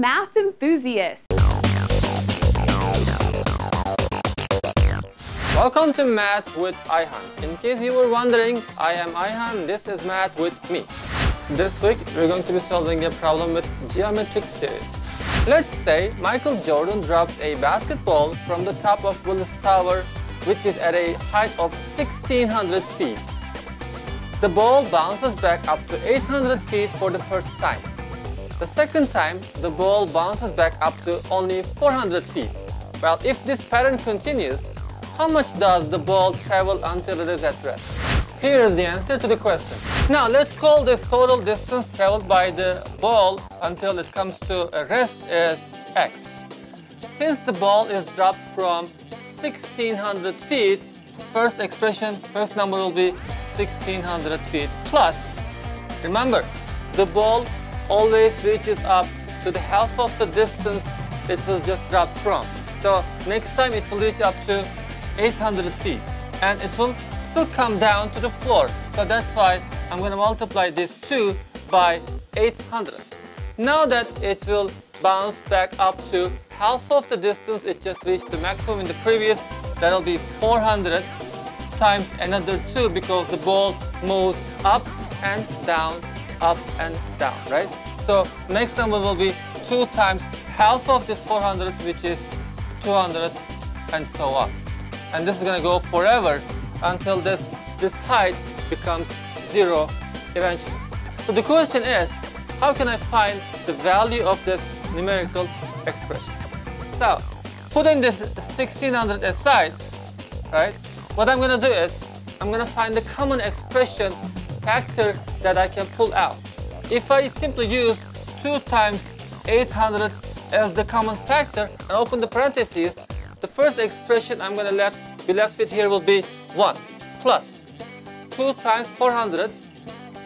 math enthusiast. Welcome to Math with Ayhan. In case you were wondering, I am Ayhan, this is Math with me. This week, we're going to be solving a problem with geometric series. Let's say Michael Jordan drops a basketball from the top of Willis Tower, which is at a height of 1600 feet. The ball bounces back up to 800 feet for the first time. The second time, the ball bounces back up to only 400 feet. Well, if this pattern continues, how much does the ball travel until it is at rest? Here is the answer to the question. Now let's call this total distance traveled by the ball until it comes to rest as x. Since the ball is dropped from 1600 feet, first expression, first number will be 1600 feet plus. Remember, the ball always reaches up to the half of the distance it was just dropped from. So next time it will reach up to 800 feet and it will still come down to the floor. So that's why I'm going to multiply this 2 by 800. Now that it will bounce back up to half of the distance it just reached the maximum in the previous, that'll be 400 times another 2 because the ball moves up and down, up and down, right? So next number will be 2 times half of this 400 which is 200 and so on and this is going to go forever until this, this height becomes zero eventually. So the question is, how can I find the value of this numerical expression? So putting this 1600 aside, right, what I'm going to do is I'm going to find the common expression factor that I can pull out. If I simply use 2 times 800 as the common factor and open the parentheses, the first expression I'm going to left, be left with here will be 1 plus 2 times 400.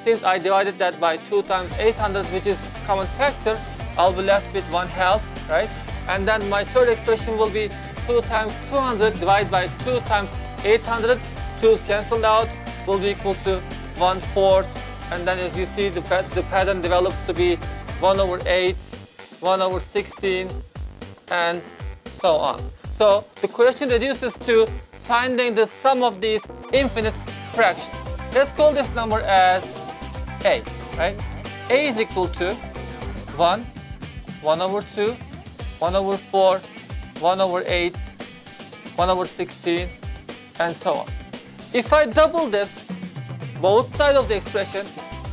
Since I divided that by 2 times 800, which is common factor, I'll be left with 1 half, right? And then my third expression will be 2 times 200 divided by 2 times 800. 2's cancelled out will be equal to 1 fourth. And then as you see, the, the pattern develops to be 1 over 8, 1 over 16, and so on. So the question reduces to finding the sum of these infinite fractions. Let's call this number as a, right? a is equal to 1, 1 over 2, 1 over 4, 1 over 8, 1 over 16, and so on. If I double this, both sides of the expression,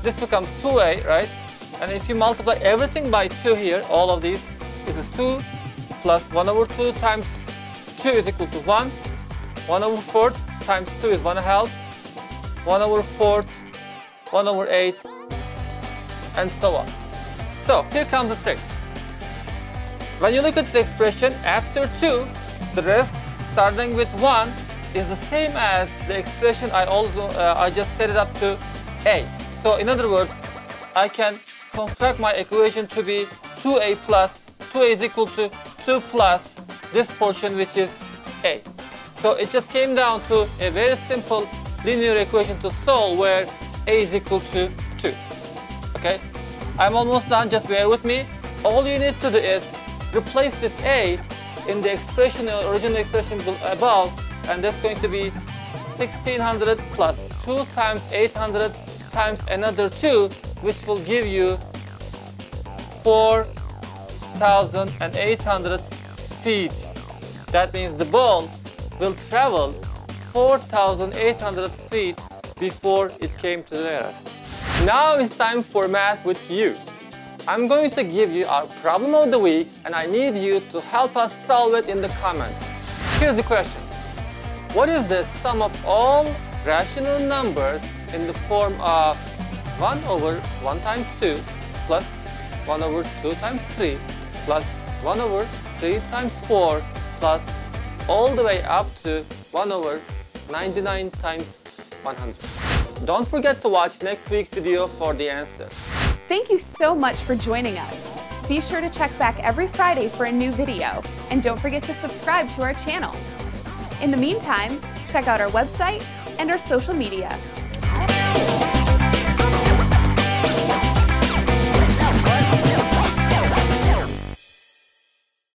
this becomes 2a, right? And if you multiply everything by 2 here, all of these, this is 2 plus 1 over 2 times 2 is equal to 1. 1 over 4 times 2 is 1 half. 1 over 4, 1 over 8, and so on. So here comes the trick. When you look at this expression, after 2, the rest starting with 1 is the same as the expression I, also, uh, I just set it up to a. So in other words, I can construct my equation to be 2a plus, 2a is equal to 2 plus this portion which is a. So it just came down to a very simple linear equation to solve where a is equal to 2. Okay, I'm almost done, just bear with me. All you need to do is replace this a in the expression, original expression above, and that's going to be 1600 plus 2 times 800 times another 2, which will give you 4,800 feet. That means the ball will travel 4,800 feet before it came to the rest. Now it's time for math with you. I'm going to give you our problem of the week and I need you to help us solve it in the comments. Here's the question. What is the sum of all rational numbers in the form of 1 over 1 times 2 plus 1 over 2 times 3 plus 1 over 3 times 4 plus all the way up to 1 over 99 times 100. Don't forget to watch next week's video for the answer. Thank you so much for joining us. Be sure to check back every Friday for a new video, and don't forget to subscribe to our channel. In the meantime, check out our website and our social media